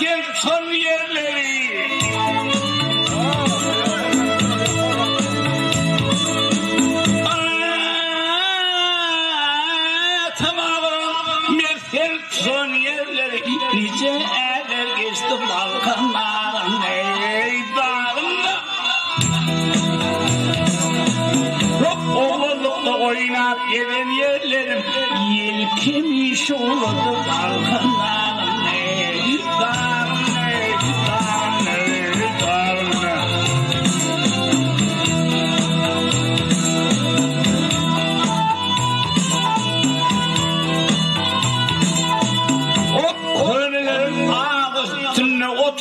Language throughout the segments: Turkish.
gel son yerleri. Aa, tamam, gel son yerleri. Nice eller geçti Balkanların ey dağında. Rock ovalıkta oynar gelen yerlerim. Yelkemiş olurdu Balkanların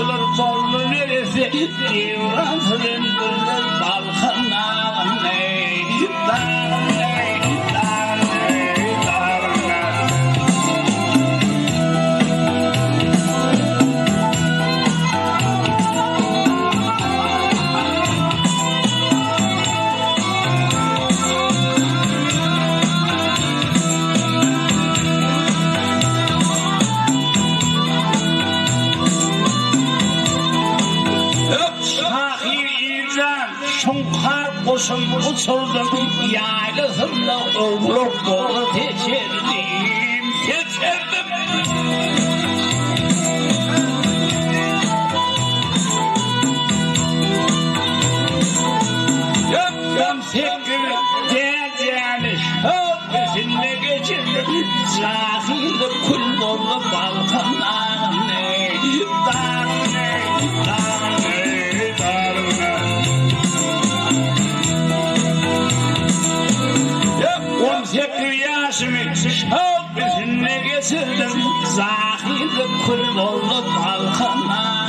Yolçular zorlu veresi, İvrasının durur balkana, ne, başım uçurdum Yaylasında oğlum dolu seçerdim Seçerdim Yaptım sevgimi Derdiymiş Hop bizimle geçirdim. Sazıydı kul dolu balkanlar Ne dar ne dar Güyaşımı şok yüzüne geçirdim Zahide kul olup halkına